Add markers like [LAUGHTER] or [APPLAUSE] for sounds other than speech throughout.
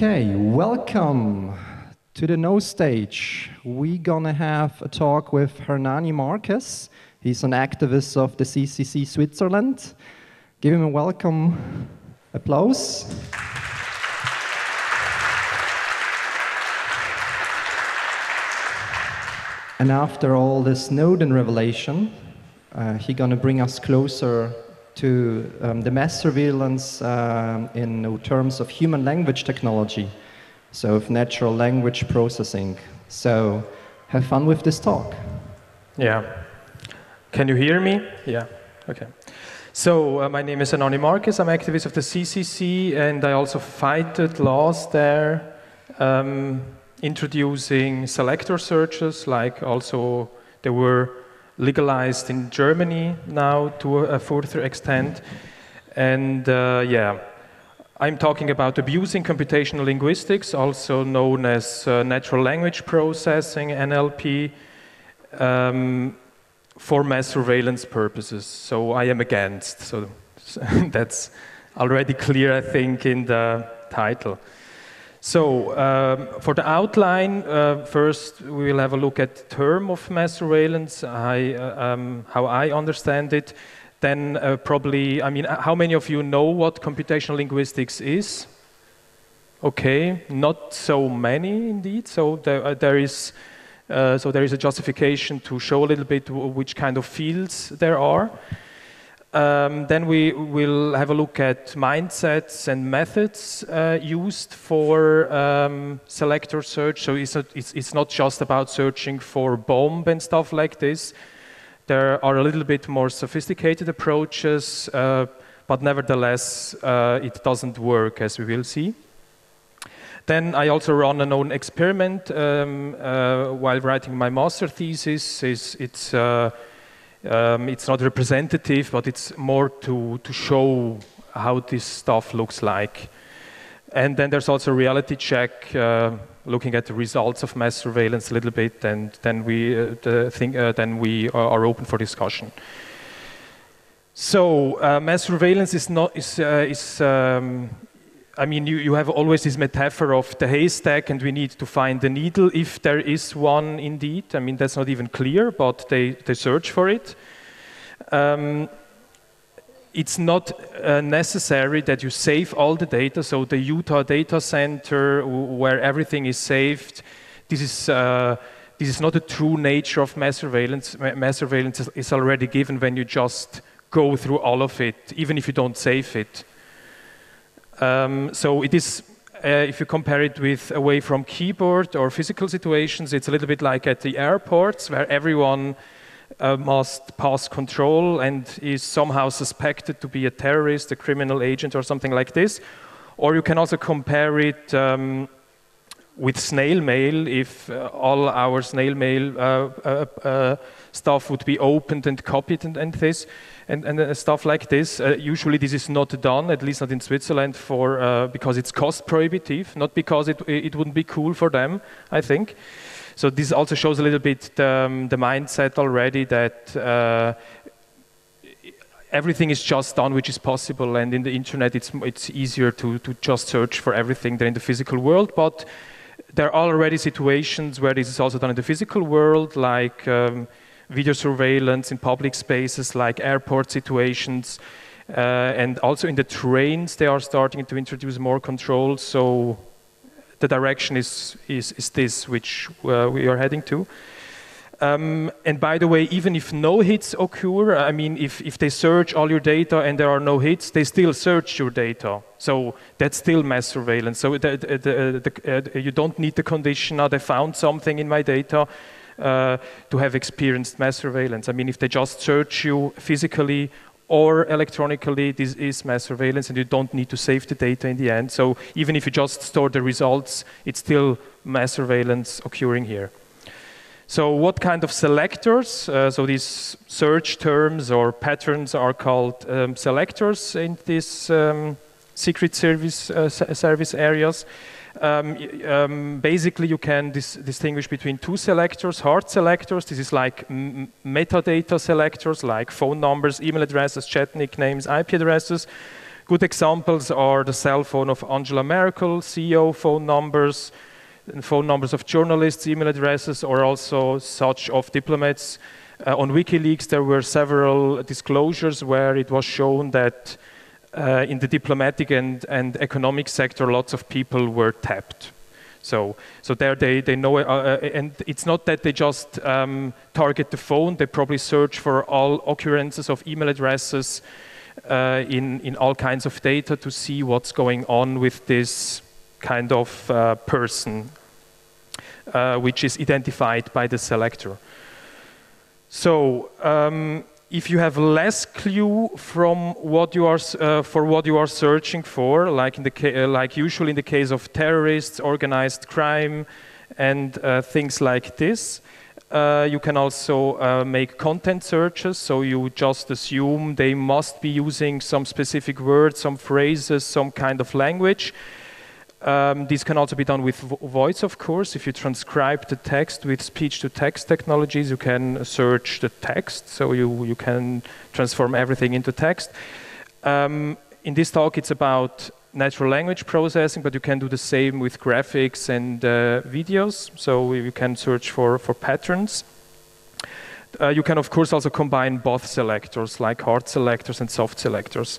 Okay, welcome to the No Stage. We're gonna have a talk with Hernani Marques. He's an activist of the CCC Switzerland. Give him a welcome applause. And after all the Snowden revelation, uh, he's gonna bring us closer to um, the mass surveillance um, in terms of human language technology, so of natural language processing. So have fun with this talk. Yeah. Can you hear me? Yeah. Okay. So uh, my name is Hernani Marques. I'm activist of the CCC, and I also fighted laws there, um, introducing selector searches, like also there were legalized in Germany now to a further extent. And uh, yeah, I'm talking about abusing computational linguistics, also known as uh, natural language processing, NLP, um, for mass surveillance purposes. So I am against. So [LAUGHS] that's already clear, I think, in the title. So um, for the outline, uh, first we will have a look at the term of mass surveillance, I, uh, um, how I understand it. Then uh, probably, I mean, how many of you know what computational linguistics is? Okay, not so many indeed. So there, uh, there is, uh, so there is a justification to show a little bit which kind of fields there are. Um, then we will have a look at mindsets and methods uh, used for um, selector search. So it's not, it's, it's not, just about searching for bomb and stuff like this. There are a little bit more sophisticated approaches, uh, but nevertheless, uh, it doesn't work, as we will see. Then I also run an own experiment um, uh, while writing my master thesis. It's, it's uh, um, it's not representative, but it's more to, to show how this stuff looks like. And then there's also a reality check, uh, looking at the results of mass surveillance a little bit, and then we, uh, the thing, uh, then we are open for discussion. So uh, mass surveillance is not is, uh, is um, I mean, you, you have always this metaphor of the haystack, and we need to find the needle if there is one indeed. I mean, that's not even clear, but they, they search for it. Um, it's not uh, necessary that you save all the data. So the Utah data center, where everything is saved, this is uh, this is not the true nature of mass surveillance. Mass surveillance is already given when you just go through all of it, even if you don't save it. Um, so it is, uh, if you compare it with away from keyboard or physical situations, it's a little bit like at the airports where everyone uh, must pass control and is somehow suspected to be a terrorist, a criminal agent, or something like this. Or you can also compare it um, with snail mail if uh, all our snail mail uh, uh, uh stuff would be opened and copied and, and this and, and uh, stuff like this. Uh, usually this is not done, at least not in Switzerland, for, uh, because it's cost prohibitive, not because it, it wouldn't be cool for them, I think. So this also shows a little bit the, um, the mindset already that everything is just done which is possible, and in the internet it's, it's easier to, to just search for everything than in the physical world. But there are already situations where this is also done in the physical world, like um, video surveillance in public spaces like airport situations. Uh, and also in the trains, they are starting to introduce more controls. So the direction is, is, is this which uh, we are heading to. Um, and by the way, even if no hits occur, I mean, if, if they search all your data and there are no hits, they still search your data. So that's still mass surveillance. So the, the, the, uh, you don't need the condition, now they found something in my data to have experienced mass surveillance. I mean, if they just search you physically or electronically, this is mass surveillance, and you don't need to save the data in the end. So even if you just store the results, it's still mass surveillance occurring here. So what kind of selectors? Uh, so these search terms or patterns are called um, selectors in these um, secret service uh, service areas. Um, um, basically, you can dis distinguish between two selectors, hard selectors. This is like metadata selectors, like phone numbers, email addresses, chat nicknames, IP addresses, good examples are the cell phone of Angela Merkel, CEO phone numbers, phone numbers of journalists, email addresses, or also such of diplomats. Uh, on WikiLeaks, there were several disclosures where it was shown that uh, in the diplomatic and, and economic sector, lots of people were tapped. So, so there they, they know, uh, uh, and it's not that they just um, target the phone, they probably search for all occurrences of email addresses uh, in, in all kinds of data to see what's going on with this kind of uh, person, uh, which is identified by the selector. So, um, if you have less clue from what you are uh, for what you are searching for, like in the uh, like usually in the case of terrorists, organized crime, and uh, things like this, uh, you can also uh, make content searches. So you just assume they must be using some specific words, some phrases, some kind of language, um, this can also be done with vo voice, of course. If you transcribe the text with speech-to-text technologies, you can search the text, so you, you can transform everything into text. Um, in this talk, it's about natural language processing, but you can do the same with graphics and uh, videos, so you can search for, for patterns. Uh, you can, of course, also combine both selectors, like hard selectors and soft selectors.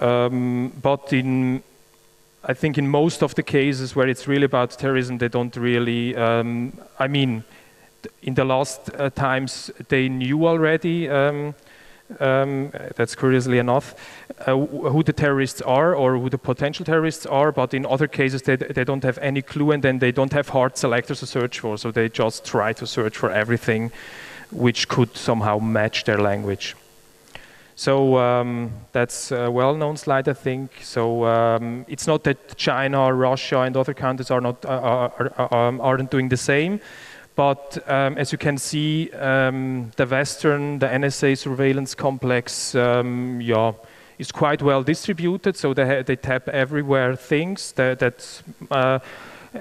Um, but in I think in most of the cases where it's really about terrorism, they don't really, um, I mean, in the last uh, times they knew already, um, um, that's curiously enough, uh, who the terrorists are or who the potential terrorists are, but in other cases they, they don't have any clue and then they don't have hard selectors to search for, so they just try to search for everything which could somehow match their language. So um, that's a well-known slide, I think. So um, it's not that China, Russia, and other countries are not uh, are, are, um, aren't doing the same, but um, as you can see, um, the Western, the NSA surveillance complex, um, yeah, is quite well distributed. So they they tap everywhere things that that. Uh,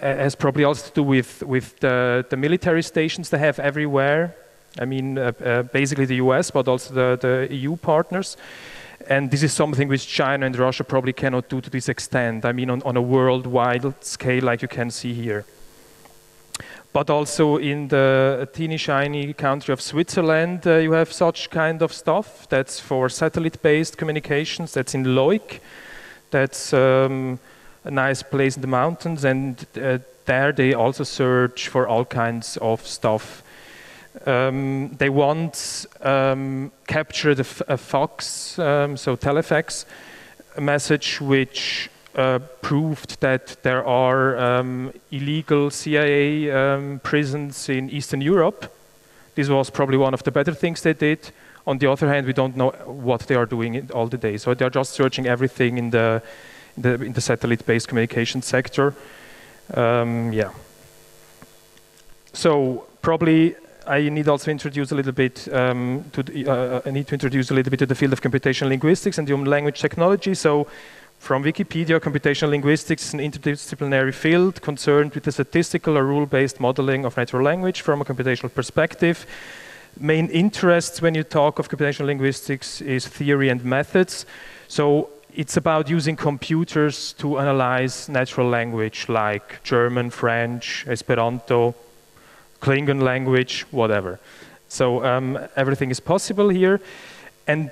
has probably also to do with, with the, the military stations they have everywhere I mean, uh, uh, basically the US, but also the, the EU partners. And this is something which China and Russia probably cannot do to this extent. I mean, on, on a worldwide scale, like you can see here. But also in the teeny shiny country of Switzerland, uh, you have such kind of stuff. That's for satellite-based communications. That's in Leuk. That's um, a nice place in the mountains. And uh, there they also search for all kinds of stuff um, they once um, captured a, a fax, um, so telefax, message which uh, proved that there are um, illegal CIA um, prisons in Eastern Europe. This was probably one of the better things they did. On the other hand, we don't know what they are doing all the day. So they're just searching everything in the, the, in the satellite-based communication sector. Um, yeah. So probably I need also introduce a little bit um, to the, uh, I need to introduce a little bit to the field of computational linguistics and human language technology. So, from Wikipedia, computational linguistics is an interdisciplinary field concerned with the statistical or rule-based modeling of natural language from a computational perspective. Main interests when you talk of computational linguistics is theory and methods. So it's about using computers to analyze natural language like German, French, Esperanto, Klingon language, whatever. So um, everything is possible here. And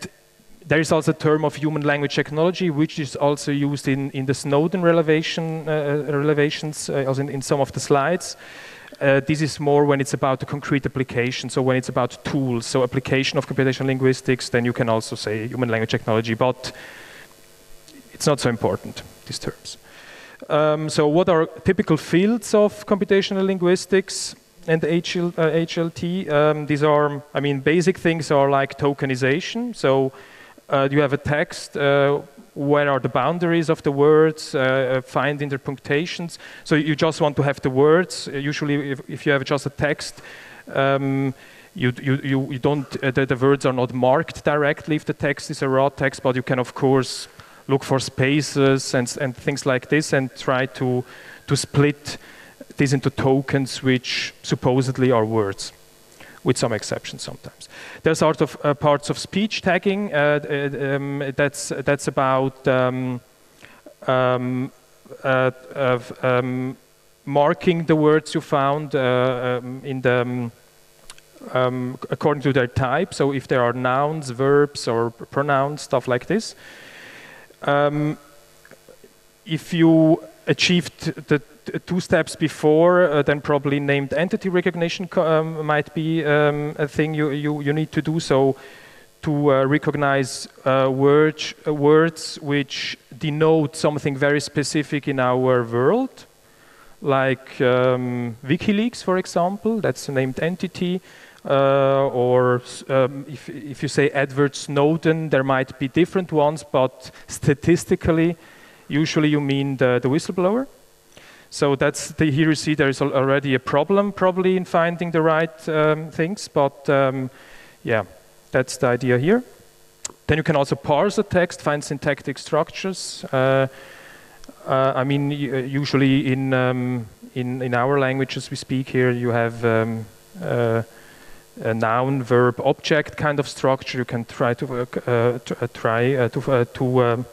there is also a term of human language technology, which is also used in, in the Snowden relevation, uh, uh relevations, uh, also in, in, some of the slides. Uh, this is more when it's about the concrete application, so when it's about tools, so application of computational linguistics, then you can also say human language technology, but it's not so important, these terms. Um, so what are typical fields of computational linguistics? And HL, uh, HLT. Um, these are, I mean, basic things are like tokenization. So uh, you have a text. Uh, where are the boundaries of the words? Uh, uh, find interpunctations. So you just want to have the words. Uh, usually, if, if, you have just a text. Um, you, you, you, don't, the, the words are not marked directly if the text is a raw text, but you can, of course, look for spaces and, and things like this and try to, to split these into tokens which supposedly are words. with some exceptions sometimes. There's sort of uh, parts of speech tagging. Uh, um, that's that's about um, um, uh, um, marking the words you found uh, um, in the um, according to their type. So if there are nouns, verbs, or pronouns, stuff like this. if you achieved the two steps before, uh, then probably named entity recognition um, might be um, a thing you, you, you need to do. So to uh, recognize uh, uh, words which denote something very specific in our world, like um, WikiLeaks, for example, that's a named entity. Uh, or um, if, if you say Edward Snowden, there might be different ones, but statistically, usually you mean the, the whistleblower. So that's the, here you see there is already a problem probably in finding the right um, things, but um, yeah, that's the idea here. Then you can also parse a text, find syntactic structures. Uh, uh, I mean, usually in, um, in, in our languages we speak here, you have um, uh, a noun, verb, object kind of structure. You can try to uh, uh, uh, try to to um,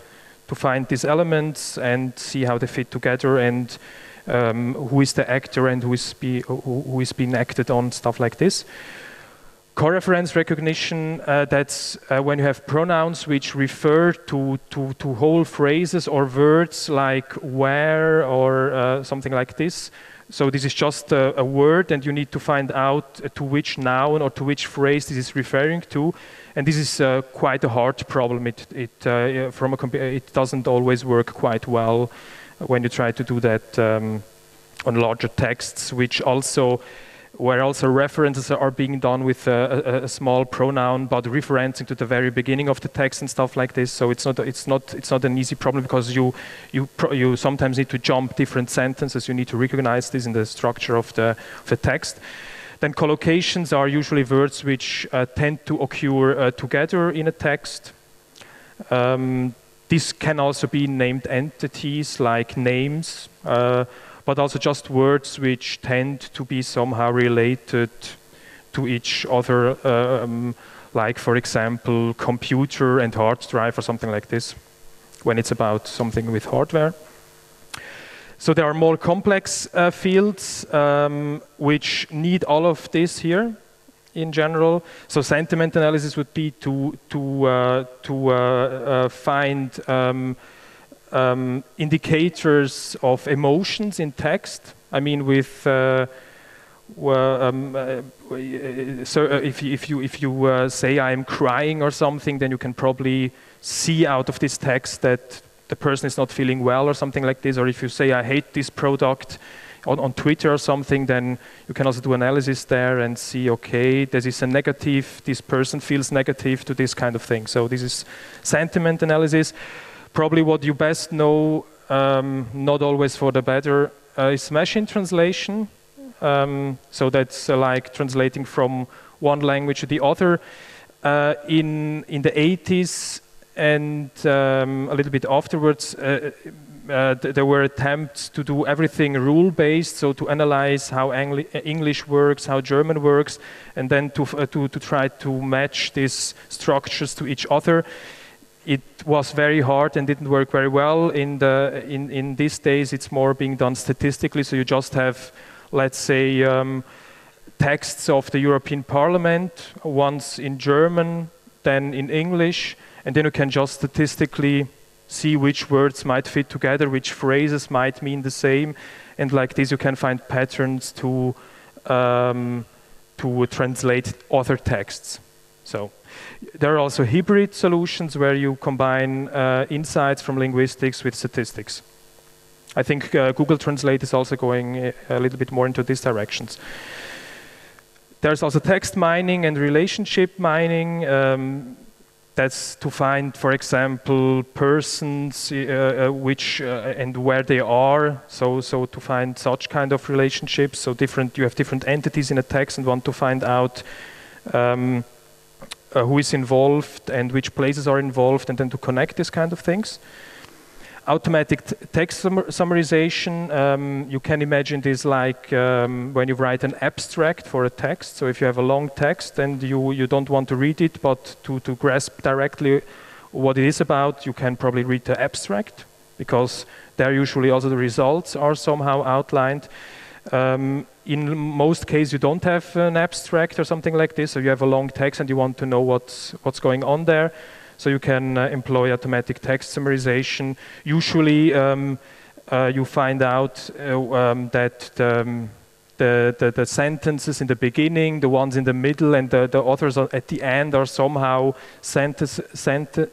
to find these elements and see how they fit together and um, who is the actor and who is, be, who, is being acted on, stuff like this. Co-reference recognition, uh, that's uh, when you have pronouns which refer to, to, to whole phrases or words like where or uh, something like this. So this is just a, a, word and you need to find out to which noun or to which phrase this is referring to. And this is uh, quite a hard problem. It, it, uh, from a it doesn't always work quite well when you try to do that um, on larger texts, which also where also references are being done with a, a, a, small pronoun, but referencing to the very beginning of the text and stuff like this. So it's not it's not it's not an easy problem because you you you sometimes need to jump different sentences. You need to recognize this in the structure of the of the text. Then collocations are usually words which uh, tend to occur uh, together in a text. Um, this can also be named entities like names, uh, but also just words which tend to be somehow related to each other, um, like, for example, computer and hard drive or something like this, when it's about something with hardware. So there are more complex uh, fields um, which need all of this here in general. So sentiment analysis would be to to uh, to uh, uh, find um, um, indicators of emotions in text. I mean, with uh, well, um, uh, so if you, if you if you say I'm crying or something, then you can probably see out of this text that the person is not feeling well or something like this. Or if you say I hate this product, on, on Twitter or something, then you can also do analysis there and see, okay, this is a negative, this person feels negative to this kind of thing. So this is sentiment analysis. Probably what you best know, um, not always for the better, uh, is machine translation. Um, so that's uh, like translating from one language to the other. Uh, in in the 80s and um, a little bit afterwards, uh, uh, th there were attempts to do everything rule-based, so to analyze how Angli English works, how German works, and then to, uh, to, to try to match these structures to each other. It was very hard and didn't work very well. In, the, in, in these days, it's more being done statistically, so you just have, let's say, um, texts of the European Parliament, once in German, then in English, and then you can just statistically see which words might fit together, which phrases might mean the same, and like this you can find patterns to um, to translate other texts. So there are also hybrid solutions where you combine uh, insights from linguistics with statistics. I think uh, Google Translate is also going uh, a little bit more into these directions. There's also text mining and relationship mining. Um, that's to find, for example, persons uh, uh, which uh, and where they are. So, so to find such kind of relationships. So different, you have different entities in a text and want to find out um, uh, who is involved and which places are involved, and then to connect these kind of things. Automatic text sum summarization, um, you can imagine this like um, when you write an abstract for a text. So if you have a long text and you, you don't want to read it, but to, to grasp directly what it is about, you can probably read the abstract because there usually also the results are somehow outlined. Um, in most cases, you don't have an abstract or something like this, so you have a long text and you want to know what's, what's going on there. So you can uh, employ automatic text summarization. Usually, um, uh, you find out uh, um, that the, um, the, the, the, sentences in the beginning, the ones in the middle, and the, the others at the end are somehow sent,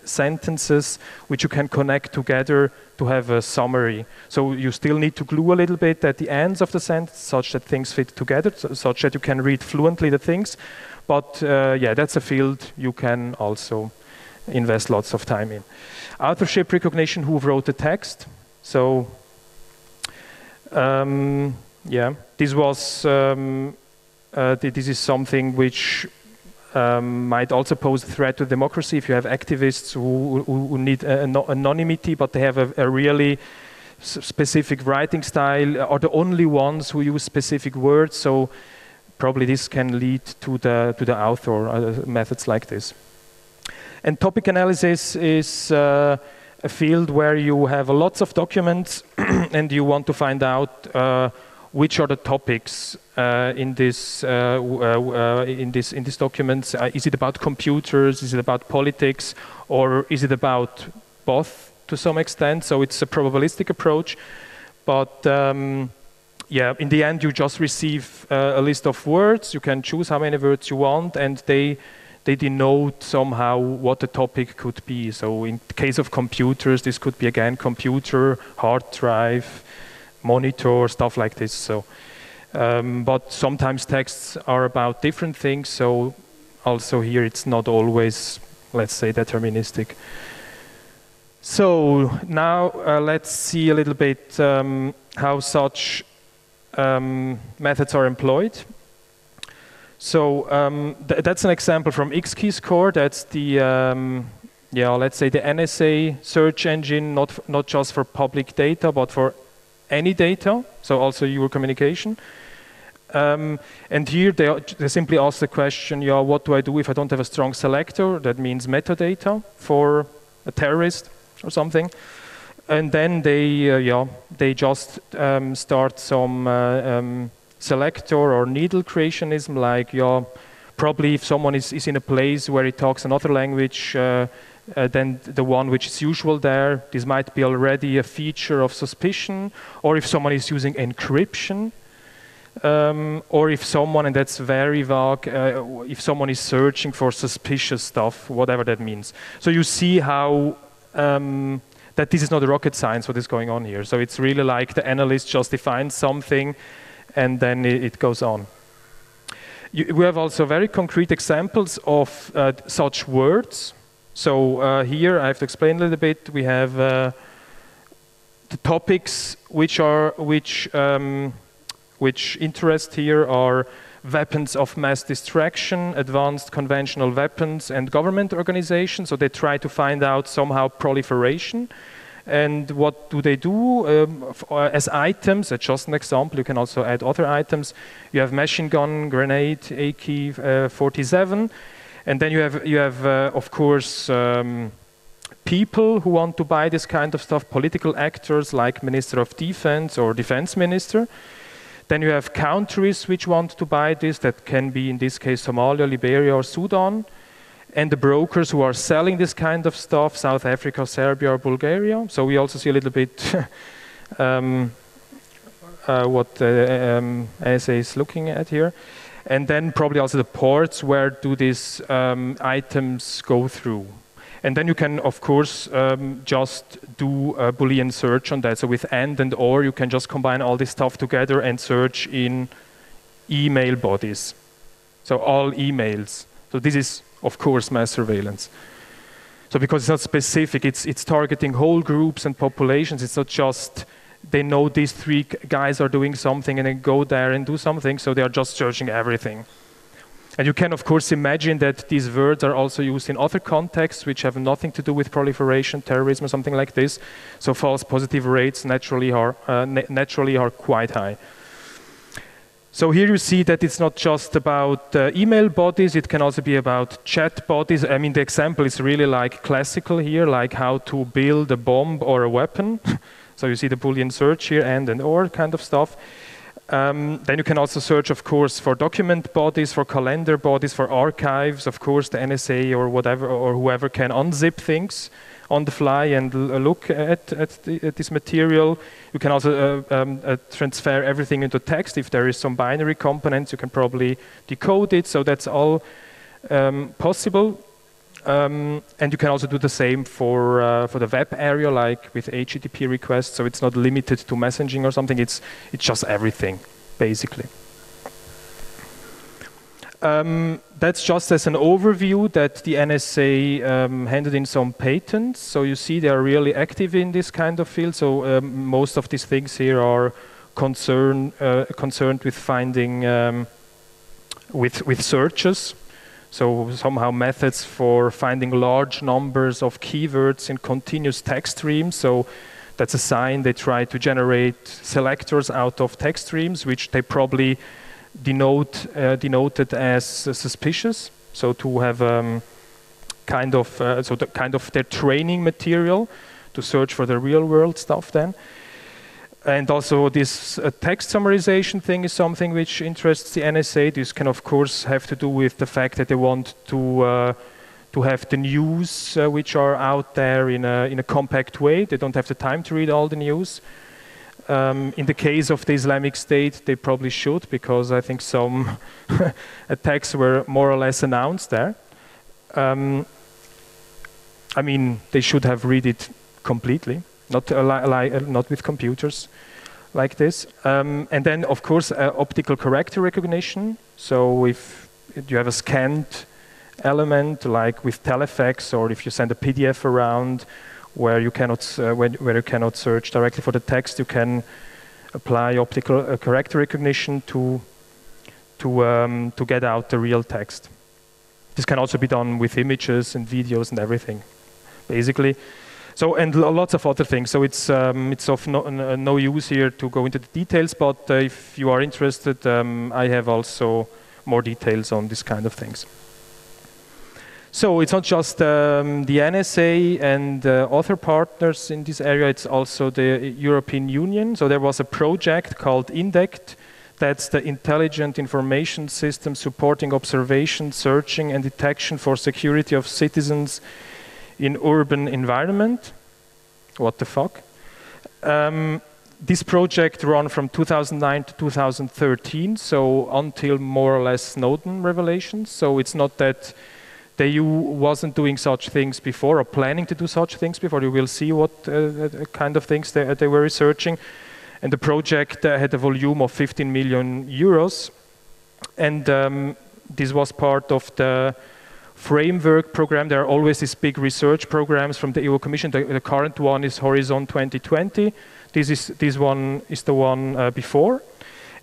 sentences which you can connect together to have a summary. So you still need to glue a little bit at the ends of the sentence such that things fit together, such that you can read fluently the things. But uh, yeah, that's a field you can also invest lots of time in. Authorship recognition, who wrote the text. So um, yeah, this was um, uh, this is something which um, might also pose a threat to democracy if you have activists who, who, who need anonymity, but they have a, a really specific writing style, are the only ones who use specific words. So probably this can lead to the to the author uh, methods like this. And topic analysis is uh, a field where you have lots of documents [CLEARS THROAT] and you want to find out uh, which are the topics uh, in this uh, uh, in this in these documents? is it about computers? Is it about politics? Or is it about both to some extent? So it's a probabilistic approach, but. Um, yeah, in the end, you just receive uh, a list of words. You can choose how many words you want, and they they denote somehow what the topic could be. So, in case of computers, this could be again computer, hard drive, monitor, stuff like this. So, um, but sometimes texts are about different things. So, also here it's not always, let's say, deterministic. So now uh, let's see a little bit um, how such um, methods are employed. So um, th that's an example from XKeyscore. That's the um, yeah, let's say the NSA search engine, not not just for public data, but for any data, so also your communication. Um, and here they, they, simply ask the question, yeah, what do I do if I don't have a strong selector? That means metadata for a terrorist or something. And then they, uh, yeah, they just um, start some uh, um, selector or needle creationism, like, yeah, probably if someone is, is in a place where he talks another language, uh, uh, than the one which is usual there. This might be already a feature of suspicion, or if someone is using encryption, um, or if someone, and that's very vague, uh, if someone is searching for suspicious stuff, whatever that means. So you see how um, that this is not rocket science what is going on here. So it's really like the analyst just defines something, and then it, goes on. You, we have also very concrete examples of uh, such words. So uh, here I have to explain a little bit. We have uh, the topics which are which um, which interest here are weapons of mass destruction, advanced conventional weapons, and government organizations. So they try to find out somehow proliferation. And what do they do um, uh, as items? That's just an example. You can also add other items. You have machine gun, grenade, AK-47. Uh, and then you have, you have uh, of course, um, people who want to buy this kind of stuff, political actors like Minister of Defense or Defense Minister. Then you have countries which want to buy this, that can be in this case Somalia, Liberia, or Sudan. And the brokers who are selling this kind of stuff, South Africa, Serbia, or Bulgaria. So we also see a little bit [LAUGHS] um, uh, what the um, NSA is looking at here and then probably also the ports where do these um, items go through. And then you can, of course, um, just do a Boolean search on that. So with AND and OR, you can just combine all this stuff together and search in email bodies. So all emails. So this is, of course, mass surveillance. So because it's not specific, it's, it's targeting whole groups and populations. It's not just they know these three guys are doing something and they go there and do something, so they are just searching everything. And you can, of course, imagine that these words are also used in other contexts which have nothing to do with proliferation, terrorism, or something like this. So false positive rates naturally are, uh, naturally are quite high. So here you see that it's not just about uh, email bodies, it can also be about chat bodies. I mean, the example is really like classical here, like how to build a bomb or a weapon. [LAUGHS] so you see the Boolean search here, and and or kind of stuff. Um, then you can also search, of course, for document bodies, for calendar bodies, for archives. Of course, the NSA or whatever or whoever can unzip things on the fly and look at, at, the, at, this material. You can also uh, um, uh, transfer everything into text. If there is some binary components, you can probably decode it. So that's all um, possible. Um, and you can also do the same for, uh, for the web area, like with HTTP requests. So it's not limited to messaging or something. It's, it's just everything, basically. Um, that's just as an overview that the NSA um, handed in some patents. So you see they are really active in this kind of field. So um, most of these things here are concern, uh, concerned with finding um, with, with searches. So somehow methods for finding large numbers of keywords in continuous text streams. So that's a sign they try to generate selectors out of text streams, which they probably denote uh, denoted as uh, suspicious. So to have um, kind of uh, so the kind of their training material to search for the real world stuff then. And also this uh, text summarization thing is something which interests the NSA. This can of course have to do with the fact that they want to uh, to have the news uh, which are out there in a in a compact way. They don't have the time to read all the news. Um, in the case of the Islamic State, they probably should because I think some [LAUGHS] attacks were more or less announced there. Um, I mean, they should have read it completely not, uh, uh, not with computers like this. Um, and then, of course, uh, optical character recognition. So if you have a scanned element, like with Telefax, or if you send a PDF around where you cannot, uh, where, where, you cannot search directly for the text, you can apply optical uh, character recognition to, to, um, to get out the real text. This can also be done with images and videos and everything, basically. So and lots of other things. So it's um, it's of no, no, use here to go into the details. But uh, if you are interested, um, I have also more details on this kind of things. So it's not just um, the NSA and uh, other partners in this area, it's also the European Union. So there was a project called INDECT, that's the Intelligent Information System supporting observation, searching and detection for security of citizens in urban environment. What the fuck? Um, this project ran from 2009 to 2013, so until more or less Snowden revelations. So it's not that the EU wasn't doing such things before or planning to do such things before. You will see what uh, uh kind of things they, they, were researching. And the project uh, had a volume of 15 million euros. And um, this was part of the framework program. There are always these big research programs from the EU Commission. The, the current one is Horizon 2020. This is this one is the one uh, before,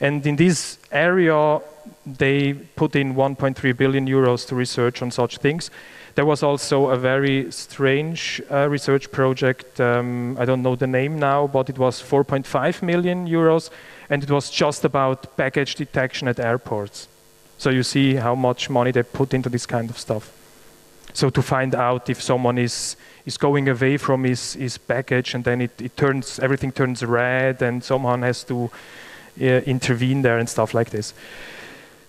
and in this area they put in 1.3 billion euros to research on such things. There was also a very strange uh, research project. Um, I don't know the name now, but it was 4.5 million euros, and it was just about baggage detection at airports. So you see how much money they put into this kind of stuff. So to find out if someone is is going away from his, his baggage and then it, it turns everything turns red and someone has to uh, intervene there and stuff like this.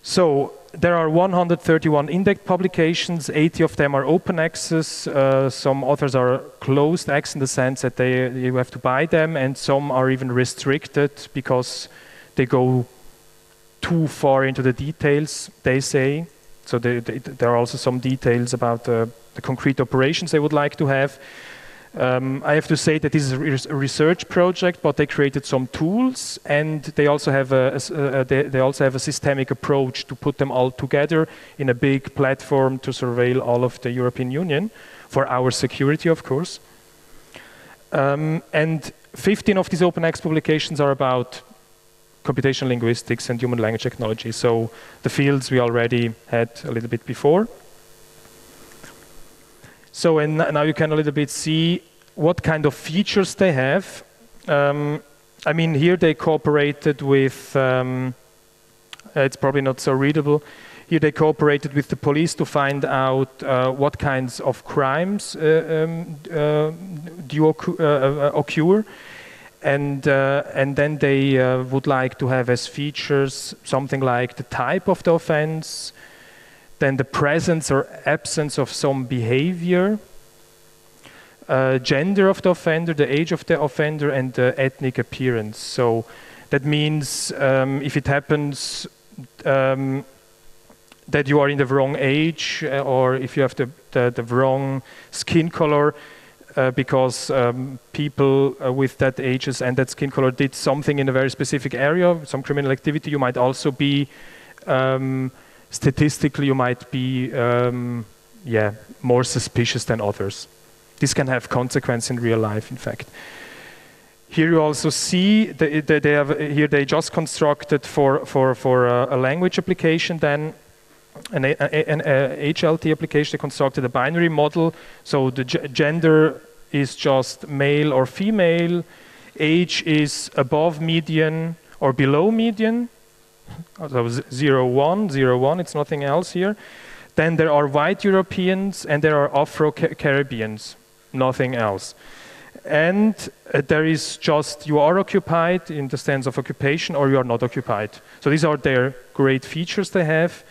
So there are 131 INDECT publications, 80 of them are open access, uh, some others are closed access in the sense that they, you have to buy them, and some are even restricted because they go too far into the details, they say. So they, they, there are also some details about the, the, concrete operations they would like to have. Um, I have to say that this is a research project, but they created some tools, and they also have a, a, a they, they, also have a systemic approach to put them all together in a big platform to surveil all of the European Union for our security, of course. Um, and 15 of these open access publications are about computational linguistics and human language technology. So the fields we already had a little bit before. So and now you can a little bit see what kind of features they have. Um, I mean, here they cooperated with, um, it's probably not so readable. Here they cooperated with the police to find out uh, what kinds of crimes uh, um, uh, do uh, uh, occur and uh, and then they uh, would like to have as features something like the type of the offense, then the presence or absence of some behavior, uh, gender of the offender, the age of the offender, and the ethnic appearance. So that means um, if it happens um, that you are in the wrong age, uh, or if you have the, the, the wrong skin color, uh, because um, people uh, with that ages and that skin color did something in a very specific area, some criminal activity, you might also be um, statistically you might be um, yeah more suspicious than others. This can have consequence in real life, in fact. Here you also see that they have here they just constructed for for for a, a language application then an, a, an HLT application, they constructed a binary model. So the gender is just male or female, age is above median or below median. [LAUGHS] So zero one, zero one, it's nothing else here. Then there are white Europeans and there are Afro Caribbeans, nothing else. And uh, there is just you are occupied in the sense of occupation or you are not occupied. So these are their great features they have.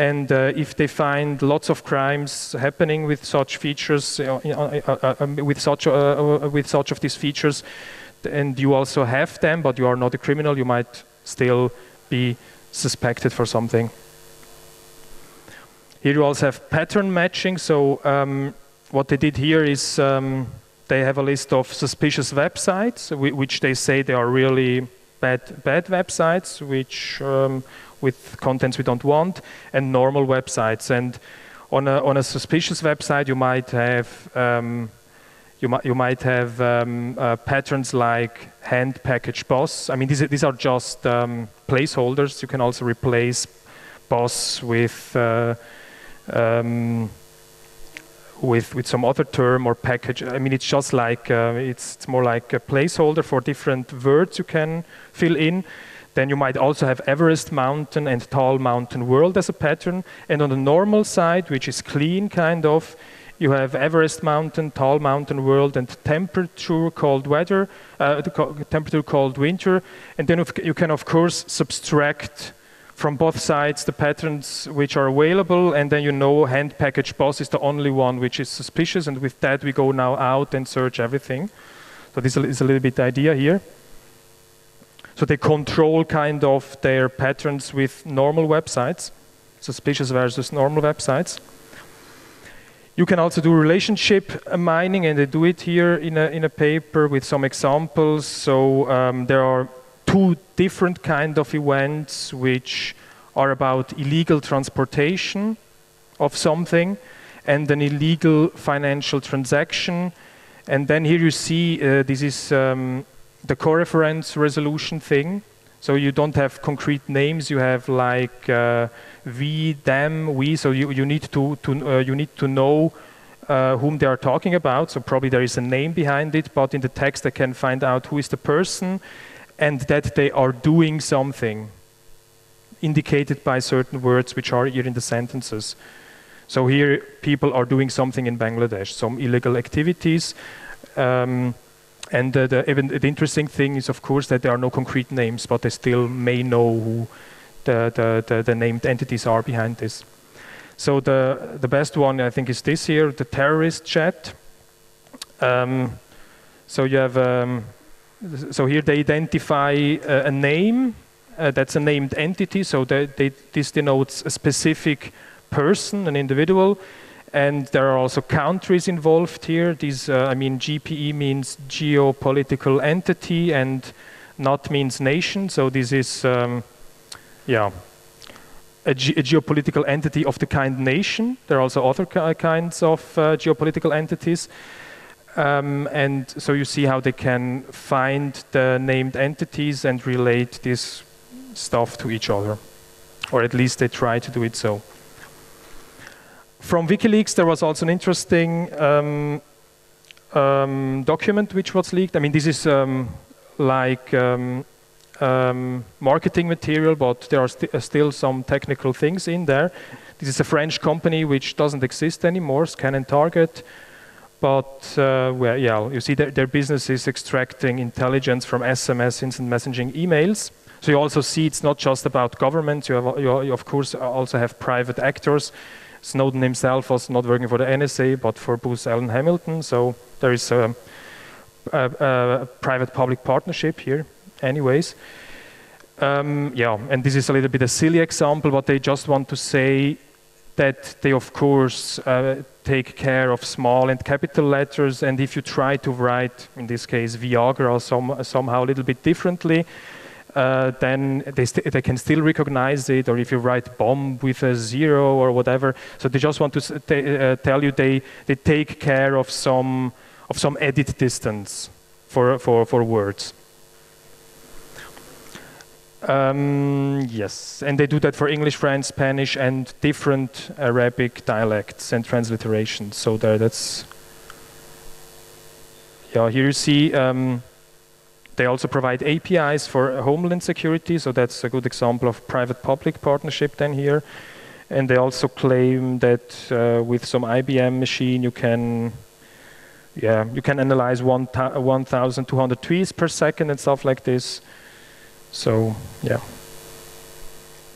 And uh, if they find lots of crimes happening with such features, uh, uh, uh um, with such uh, with such of these features, and you also have them, but you are not a criminal, you might still be suspected for something. Here you also have pattern matching. So um, what they did here is um, they have a list of suspicious websites, which they say they are really bad bad websites, which um, with contents we don't want, and normal websites. And on a, on a suspicious website, you might have um, you might you might have um, uh, patterns like hand package boss. I mean, these these are just um, placeholders. You can also replace boss with uh, um, with with some other term or package. I mean, it's just like uh, it's, it's more like a placeholder for different words you can fill in. Then you might also have Everest Mountain and Tall Mountain World as a pattern. And on the normal side, which is clean kind of, you have Everest Mountain, Tall Mountain World, and temperature cold weather, uh, temperature cold winter. And then you can, of course, subtract from both sides the patterns which are available, and then you know hand package boss is the only one which is suspicious, and with that we go now out and search everything. So this is a little bit idea here. So they control kind of their patterns with normal websites, suspicious versus normal websites. You can also do relationship mining, and they do it here in a, in a paper with some examples. So um, there are two different kind of events which are about illegal transportation of something and an illegal financial transaction. And then here you see uh, this is um, the co-reference resolution thing. So you don't have concrete names. You have like uh, we, them, we. So you, you need to, to uh, you need to know uh, whom they are talking about. So probably there is a name behind it, but in the text I can find out who is the person, and that they are doing something, indicated by certain words which are here in the sentences. So here people are doing something in Bangladesh, some illegal activities. Um, and uh, the, even the interesting thing is, of course, that there are no concrete names, but they still may know who the, the, the, the named entities are behind this. So the, the best one, I think, is this here, the terrorist chat. Um, so you have, um, so here they identify uh, a name, uh, that's a named entity, so they, they, this denotes a specific person, an individual, and there are also countries involved here. These, uh, I mean, GPE means geopolitical entity, and not means nation. So this is, um, yeah, a, ge a, geopolitical entity of the kind nation. There are also other kinds of uh, geopolitical entities. Um, and so you see how they can find the named entities and relate this stuff to each other, or at least they try to do it so. From WikiLeaks, there was also an interesting um, um, document which was leaked. I mean, this is um, like um, um, marketing material, but there are st uh, still some technical things in there. This is a French company which doesn't exist anymore, Scan and Target. But uh, well, yeah, you see their, their business is extracting intelligence from SMS, instant messaging, emails. So you also see it's not just about government. You, have, you, of course also have private actors. Snowden himself was not working for the NSA, but for Booz Allen Hamilton. So there is a, a, a private-public partnership here. Anyways, um, yeah, and this is a little bit a silly example, but they just want to say that they, of course, uh, take care of small and capital letters. And if you try to write, in this case, Viagra some, somehow a little bit differently, uh, then they, they can still recognize it. Or if you write bomb with a zero or whatever. So they just want to uh, tell you they, they take care of some, of some edit distance for, for, for words. Um, yes, and they do that for English, French, Spanish, and different Arabic dialects and transliterations. So there, that's yeah. Here you see um, they also provide APIs for homeland security. So that's a good example of private-public partnership. Then here, and they also claim that uh, with some IBM machine you can. Yeah, you can analyze 1,200 tweets per second and stuff like this. So yeah,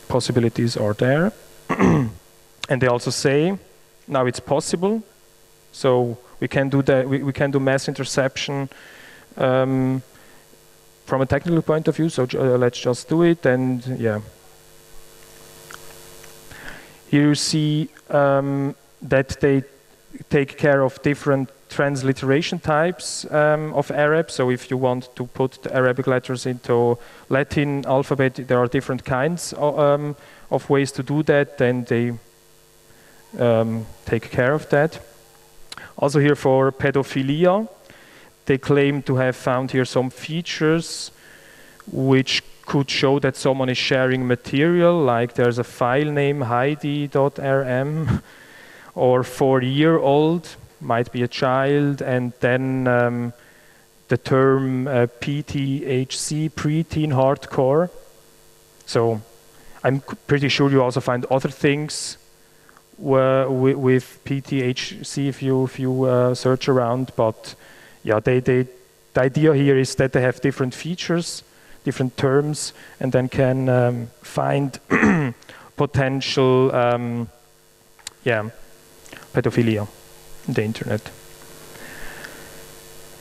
possibilities are there. [CLEARS THROAT] and they also say now it's possible. So we can do that. We, we can do mass interception um, from a technical point of view. So uh, let's just do it. And yeah, here you see um, that they take care of different transliteration types um, of Arab. So if you want to put the Arabic letters into Latin alphabet, there are different kinds of, um, of ways to do that, and they um, take care of that. Also here for pedophilia, they claim to have found here some features which could show that someone is sharing material, like there's a file name heidi.rm [LAUGHS] or four-year-old might be a child, and then um, the term uh, PTHC, preteen hardcore. So I'm pretty sure you also find other things with, with, PTHC if you, if you uh, search around, but yeah, they, they, the idea here is that they have different features, different terms, and then can um, find [CLEARS THROAT] potential, um, yeah, pedophilia in the internet.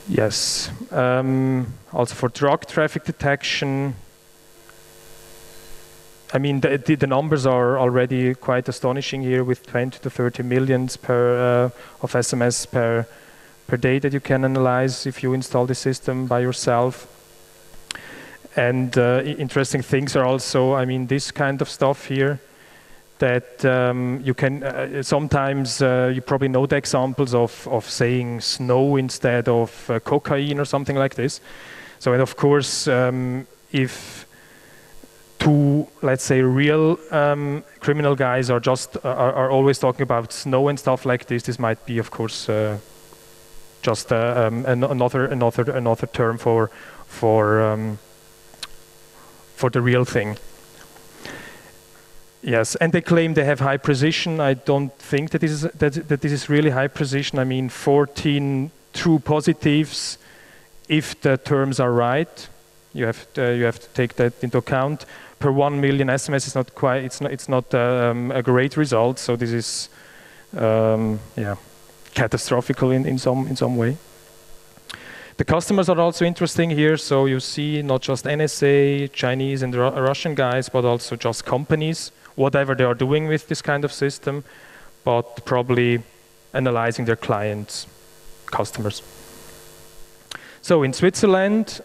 Yes, um, also for drug traffic detection. I mean, the, the, numbers are already quite astonishing here with 20 to 30 millions per, uh, of SMS per, per day that you can analyze if you install the system by yourself. And uh, interesting things are also, I mean, this kind of stuff here that um, you can uh, sometimes uh, you probably know the examples of, of saying snow instead of uh, cocaine or something like this. So and of course um, if two let's say real um, criminal guys are just uh, are, are, always talking about snow and stuff like this, this might be of course uh, just uh, um, an another another another term for for um, for the real thing. Yes, and they claim they have high precision. I don't think that this is, that, that this is really high precision. I mean, 14 true positives, if the terms are right, you have to, you have to take that into account. Per one million SMS is not quite. It's not. It's not um, a great result. So this is, um, yeah, catastrophical in, in some in some way. The customers are also interesting here. So you see not just NSA, Chinese, and Russian guys, but also just companies whatever they are doing with this kind of system, but probably analyzing their clients, customers. So in Switzerland,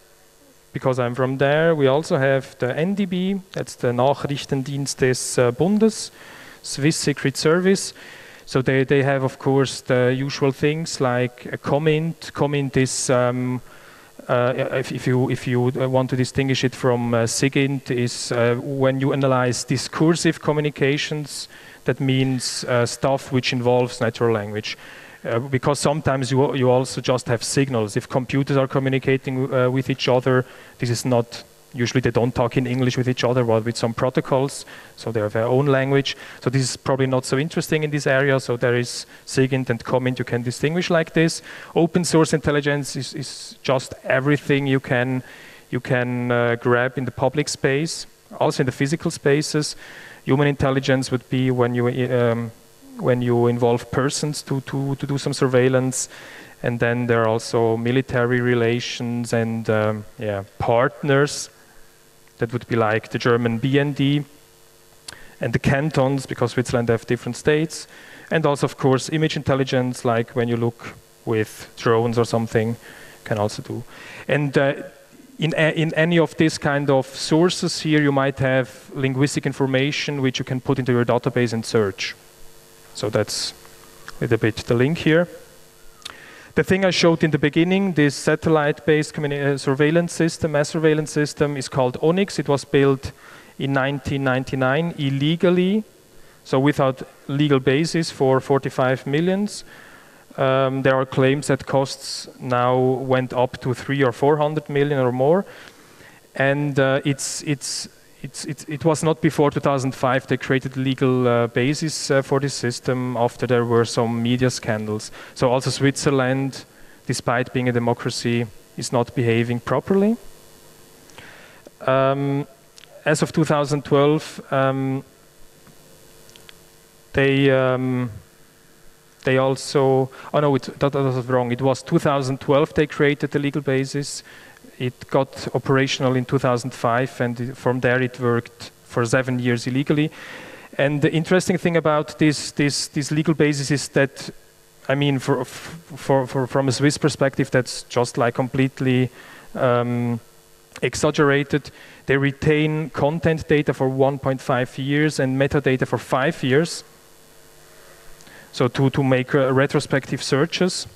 because I'm from there, we also have the NDB, that's the Nachrichtendienst des uh, Bundes, Swiss Secret Service. So they, they have, of course, the usual things like a comment. COMINT is um, uh, if, if, you, if you uh, want to distinguish it from uh, SIGINT, is uh, when you analyze discursive communications, that means uh, stuff which involves natural language. Uh, because sometimes you, you also just have signals. If computers are communicating with each other, this is not usually they don't talk in English with each other, but with some protocols, so they have their own language. So this is probably not so interesting in this area. So there is SIGINT and COMINT you can distinguish like this. Open source intelligence is, is just everything you can you can uh, grab in the public space, also in the physical spaces. Human intelligence would be when you um, when you involve persons to, to, to do some surveillance and then there are also military relations and um, yeah partners that would be like the German BND and the cantons, because Switzerland have different states. And also, of course, image intelligence, like when you look with drones or something, can also do. And uh, in, in any of these kind of sources here, you might have linguistic information which you can put into your database and search. So that's a little bit the link here. The thing I showed in the beginning, this satellite-based uh, surveillance system, mass surveillance system, is called Onyx. It was built in 1999 illegally, so without legal basis for 45 millions. Um, there are claims that costs now went up to three or 400 million or more, and uh, it's it's it's, it was not before 2005 they created legal uh, basis uh, for this system after there were some media scandals. So also Switzerland, despite being a democracy, is not behaving properly. Um, as of 2012, um, they um, they also oh no it, that, that was wrong. It was 2012 they created the legal basis it got operational in 2005, and from there it worked for seven years illegally. And the interesting thing about this, this, this legal basis is that, I mean, for, for, for, from a Swiss perspective, that's just like completely um, exaggerated. They retain content data for 1.5 years and metadata for five years. So to, to make uh, retrospective searches.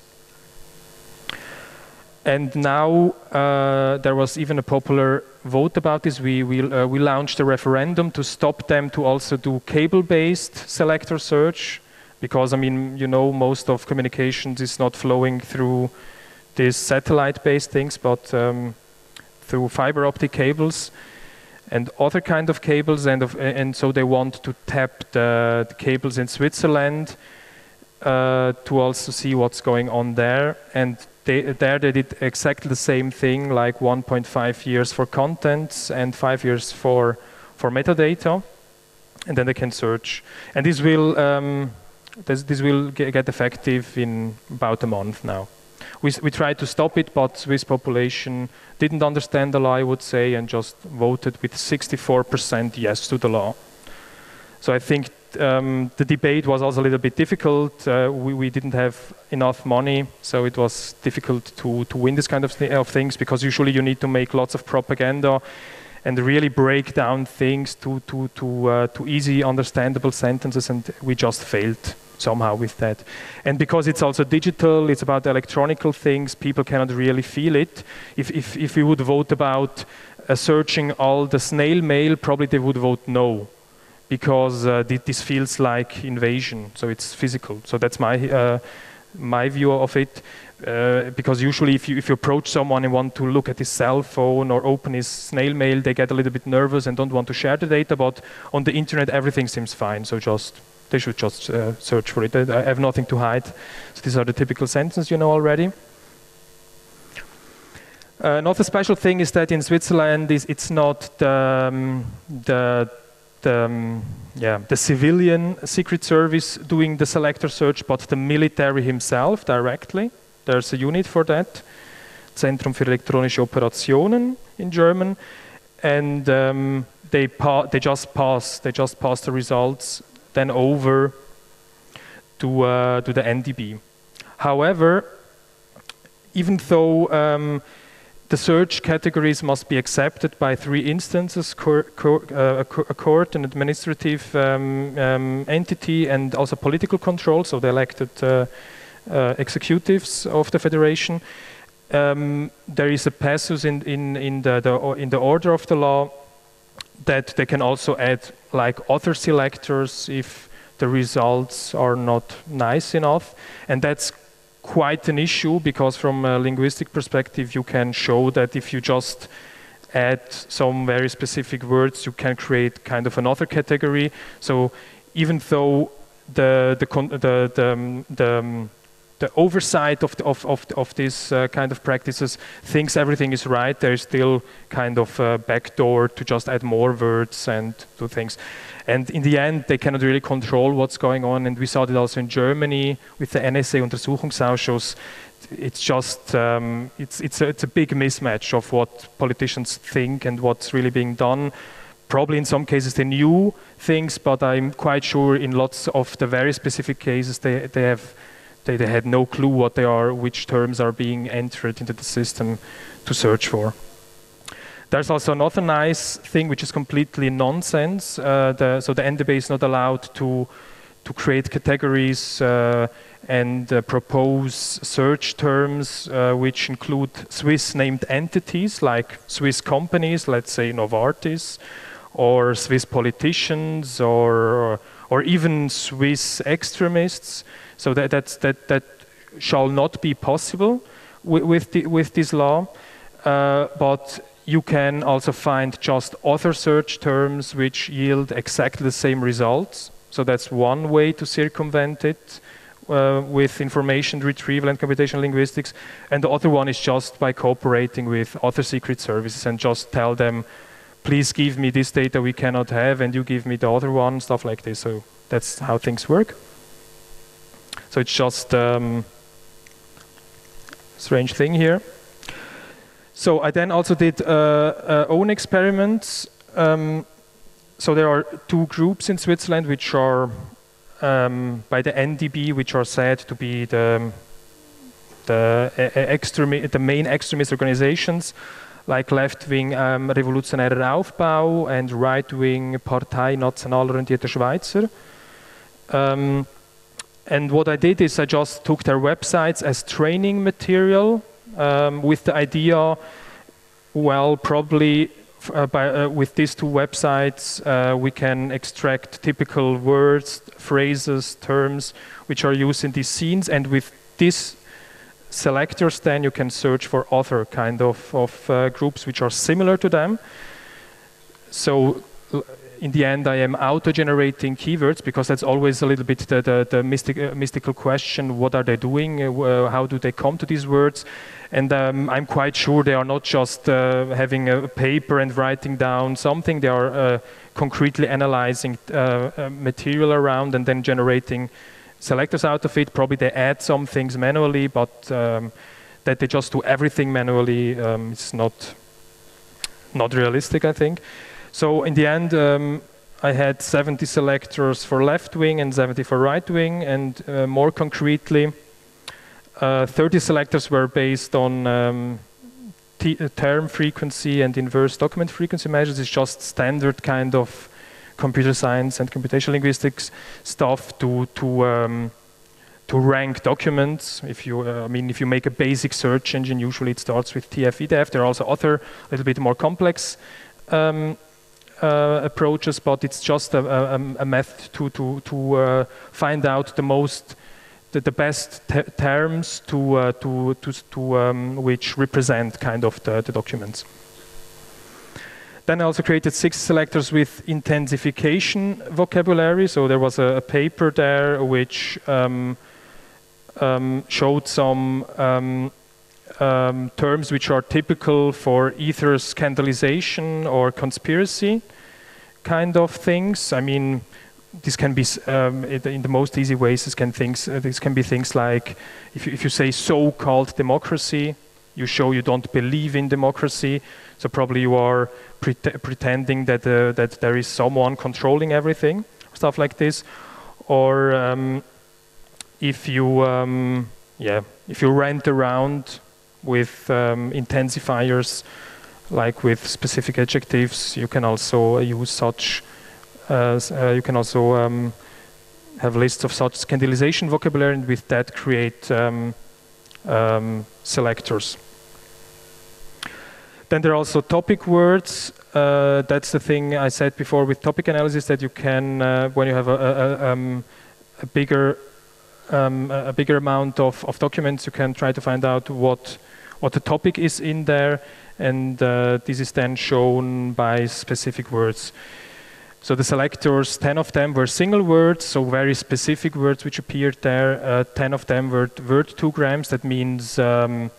And now uh, there was even a popular vote about this. We, we, uh, we launched a referendum to stop them to also do cable-based selector search, because I mean, you know, most of communications is not flowing through these satellite-based things, but um, through fiber optic cables and other kind of cables. And, of, and so they want to tap the, the cables in Switzerland uh, to also see what's going on there. And they, there they did exactly the same thing, like 1.5 years for contents and five years for, for metadata. And then they can search. And this will, um, this, this will get, get, effective in about a month now. We, we tried to stop it, but Swiss population didn't understand the law, I would say, and just voted with 64% yes to the law. So I think um, the debate was also a little bit difficult. Uh, we, we, didn't have enough money, so it was difficult to, to win this kind of, th of things because usually you need to make lots of propaganda and really break down things to, to, to, uh, to easy understandable sentences, and we just failed somehow with that. And because it's also digital, it's about electronical things, people cannot really feel it. If, if, if we would vote about uh, searching all the snail mail, probably they would vote no because uh, this feels like invasion, so it's physical. So that's my uh, my view of it. Uh, because usually, if you if you approach someone and want to look at his cell phone or open his snail mail, they get a little bit nervous and don't want to share the data. But on the internet, everything seems fine. So just they should just uh, search for it. I have nothing to hide. So these are the typical sentences you know already. Uh, another special thing is that in Switzerland, it's not the, um, the the, um, yeah, the civilian secret service doing the selector search, but the military himself directly. There's a unit for that, Zentrum für elektronische Operationen in German, and um, they they just pass they just pass the results then over to uh, to the NDB. However, even though um, the search categories must be accepted by three instances, cor cor uh, a court, an administrative um, um, entity, and also political control, so the elected uh, uh, executives of the federation. um, there is a passus in, in, in, the, the, in the order of the law that they can also add like author selectors if the results are not nice enough. And that's quite an issue because from a linguistic perspective, you can show that if you just add some very specific words, you can create kind of another category. So even though the the the the, um, the, um, the oversight of, the, of, of, of these uh, kind of practices thinks everything is right, there is still kind of a backdoor to just add more words and do things. And in the end, they cannot really control what's going on. And we saw that also in Germany with the NSA Untersuchungsausschuss. It's just um, it's it's a, it's a big mismatch of what politicians think and what's really being done. Probably in some cases they knew things, but I'm quite sure in lots of the very specific cases they they have they, they had no clue what they are, which terms are being entered into the system to search for. There's also another nice thing which is completely nonsense. Uh, the, so the NDB is not allowed to to create categories uh, and uh, propose search terms uh, which include Swiss named entities like Swiss companies, let's say Novartis, or Swiss politicians, or or even Swiss extremists. So that, that, that shall not be possible with, with, the, with this law. Uh, but you can also find just author search terms which yield exactly the same results. So that's one way to circumvent it uh, with information retrieval and computational linguistics. And the other one is just by cooperating with other secret services and just tell them, please give me this data we cannot have and you give me the other one, stuff like this. So that's how things work. So it's just um, strange thing here. So I then also did uh, uh, own experiments. Um, so there are two groups in Switzerland which are um, by the NDB, which are said to be the the, extremi- the main extremist organizations, like left-wing um, Revolutionärer Aufbau and right-wing Partei Nationalorientierter Schweizer. Um, and what I did is I just took their websites as training material um, with the idea, well, probably uh, by, uh, with these two websites, uh, we can extract typical words, phrases, terms which are used in these scenes. And with these selectors, then you can search for other kind of, of uh, groups which are similar to them. So in the end, I am auto-generating keywords because that's always a little bit the, the, the mystic, uh, mystical question. What are they doing? Uh, how do they come to these words? And um, I'm quite sure they are not just uh, having a paper and writing down something. They are uh, concretely analyzing uh, uh, material around and then generating selectors out of it. Probably they add some things manually, but um, that they just do everything manually um, is not not realistic, I think. So in the end, um, I had 70 selectors for left wing and 70 for right wing, and uh, more concretely, uh, 30 selectors were based on um, uh, term frequency and inverse document frequency measures. It's just standard kind of computer science and computational linguistics stuff to to um, to rank documents. If you, uh, I mean, if you make a basic search engine, usually it starts with TF-IDF. There are also other, a little bit more complex um, uh, approaches, but it's just a, a, a method to, to, to uh, find out the most, the, the best terms to, uh, to, to, to um, which represent kind of the, the documents. Then I also created six selectors with intensification vocabulary. So there was a, a paper there which um, um, showed some um, terms which are typical for either scandalization or conspiracy kind of things. I mean, this can be um, in the most easy ways. This can things. Uh, this can be things like if you, if you say so-called democracy, you show you don't believe in democracy. So probably you are pre pretending that uh, that there is someone controlling everything, stuff like this. Or um, if you um, yeah if you rant around with um, intensifiers, like with specific adjectives, you can also use such. Uh, uh, you can also um, have lists of such scandalization vocabulary, and with that create um, um, selectors. Then there are also topic words. Uh, that's the thing I said before with topic analysis that you can, uh, when you have a, a, um, a bigger um, a bigger amount of, of documents, you can try to find out what what the topic is in there, and uh, this is then shown by specific words. So the selectors, 10 of them were single words, so very specific words which appeared there. Uh, 10 of them were word two grams, that means um,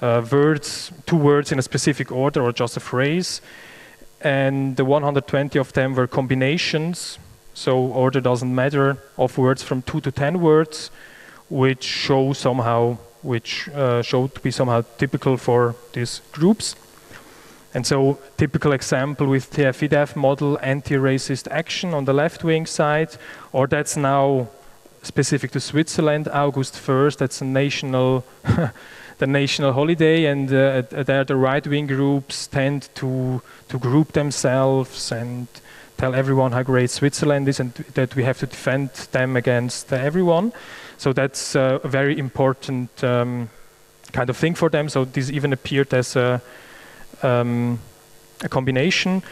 uh, words, two words in a specific order or just a phrase. And the 120 of them were combinations, so order doesn't matter, of words from two to 10 words, which show somehow, which uh, show to be somehow typical for these groups. And so typical example with TF-IDF model, anti-racist action on the left-wing side, or that's now specific to Switzerland, August 1st, that's a national, [LAUGHS] the national holiday, and uh, there the right-wing groups tend to, to group themselves and tell everyone how great Switzerland is and that we have to defend them against everyone. So that's uh, a very important um, kind of thing for them. So this even appeared as a um, a combination.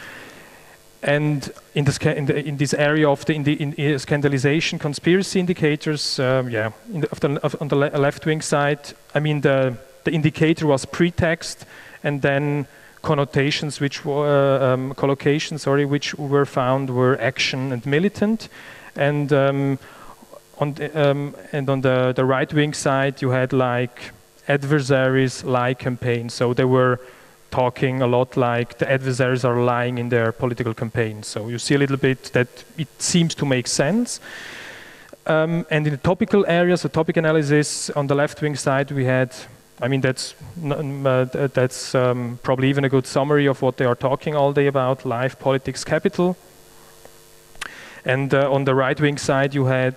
And in this, in, the, in this area of the, in the in, scandalization conspiracy indicators, um, yeah, the, of the, of, on the le left wing side, I mean, the, the indicator was pretext and then connotations which were, um, collocations, sorry, which were found were action and militant. And um, on the, um, and on the, the right wing side, you had like adversaries, lie campaigns. So they were talking a lot like the adversaries are lying in their political campaigns. So you see a little bit that it seems to make sense. Um, and in the topical areas, the topic analysis on the left-wing side, we had, I mean, that's uh, that's um, probably even a good summary of what they are talking all day about: life, politics, capital. And uh, on the right-wing side, you had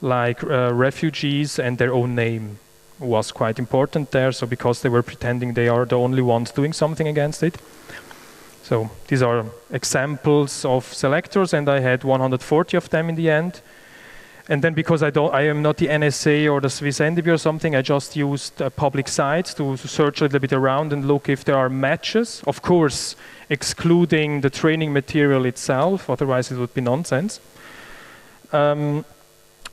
like uh, refugees and their own name was quite important there. So because they were pretending they are the only ones doing something against it. So these are examples of selectors, and I had 140 of them in the end. And then because I don't, I am not the NSA or the Swiss NDB or something, I just used uh, public sites to, search a little bit around and look if there are matches. Of course, excluding the training material itself, otherwise it would be nonsense. Um,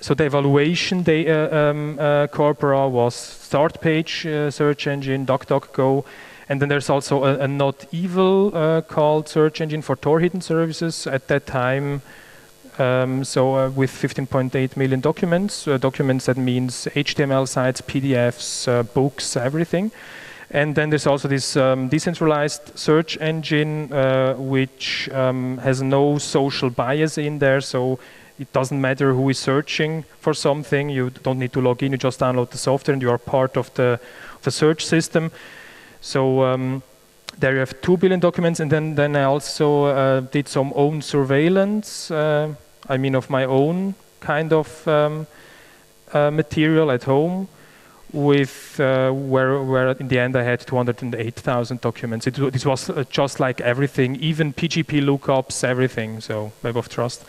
so the evaluation they, uh, um, uh, corpora was Startpage uh, search engine, DuckDuckGo, and then there's also a, a not evil uh, called search engine for Tor hidden services at that time. Um, so uh, with 15.8 million documents, uh, documents that means HTML sites, PDFs, books, everything. And then there's also this um, decentralized search engine, which um, has no social bias in there. So it doesn't matter who is searching for something. You don't need to log in. You just download the software, and you are part of the the search system. So um, there you have two billion documents, and then then I also uh, did some own surveillance. Uh, I mean, of my own kind of um, uh, material at home. With uh, where where in the end I had 208,000 documents. It, this was uh, just like everything, even PGP lookups, everything. So Web of Trust.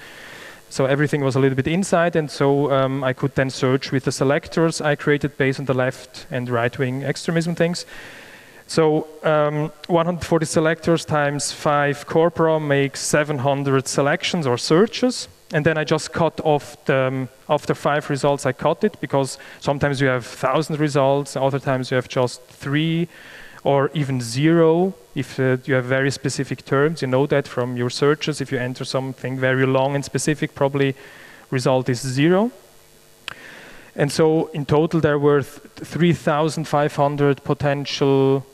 So everything was a little bit inside, and so um, I could then search with the selectors I created based on the left and right wing extremism things. So um, 140 selectors times 5 corpora makes 700 selections or searches. And then I just cut off the, um, after five results, I cut it because sometimes you have 1,000 results, other times you have just three or even zero if uh, you have very specific terms. You know that from your searches. If you enter something very long and specific, probably result is zero. And so in total, there were 3,500 potential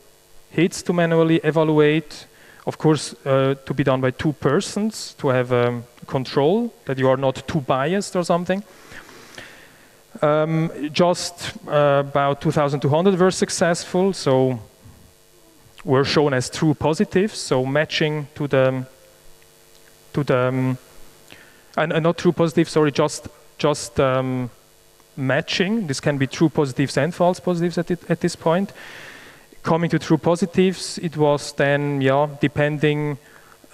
hits to manually evaluate. Of course, uh, to be done by two persons to have um, control, that you are not too biased or something. Um, just uh, about 2,200 were successful, so were shown as true positives, so matching to the to the um, and, and, not true positives, sorry, just just um, matching. This can be true positives and false positives at it, at this point. Coming to true positives, it was then yeah depending.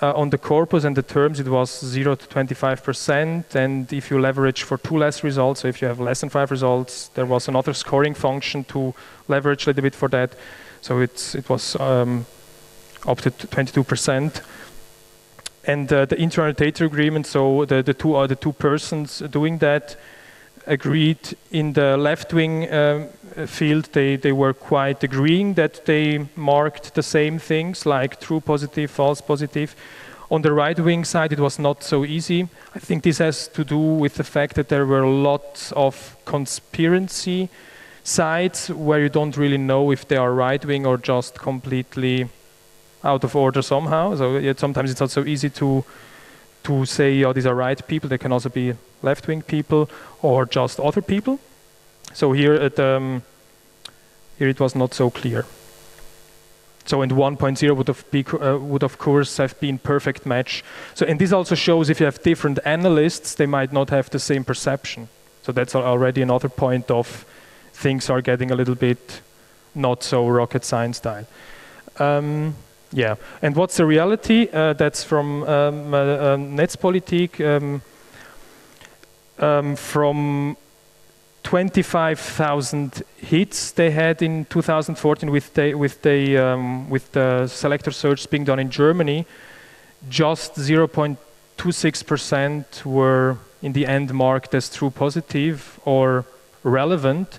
Uh, on the corpus and the terms, it was 0 to 25%. And if you leverage for two less results, so if you have less than five results, there was another scoring function to leverage a little bit for that. So it's, it was um, up to 22%. And uh, the internal data agreement, so the, the two are the two persons doing that, agreed in the left-wing um, field. They they were quite agreeing that they marked the same things like true positive, false positive. On the right-wing side, it was not so easy. I think this has to do with the fact that there were lots of conspiracy sites where you don't really know if they are right-wing or just completely out of order somehow. So sometimes it's not so easy to to say, oh, these are right people. They can also be left-wing people or just other people. So here at um, here it was not so clear. So in 1.0 would have be, uh, would of course have been perfect match. So and this also shows if you have different analysts, they might not have the same perception. So that's already another point of things are getting a little bit not so rocket science style. Um, yeah, and what's the reality? Uh, that's from um, uh, um, Netzpolitik. Um, um from 25,000 hits they had in 2014 with the, with the, um, with the selector search being done in Germany, just 0.26% were in the end marked as true positive or relevant.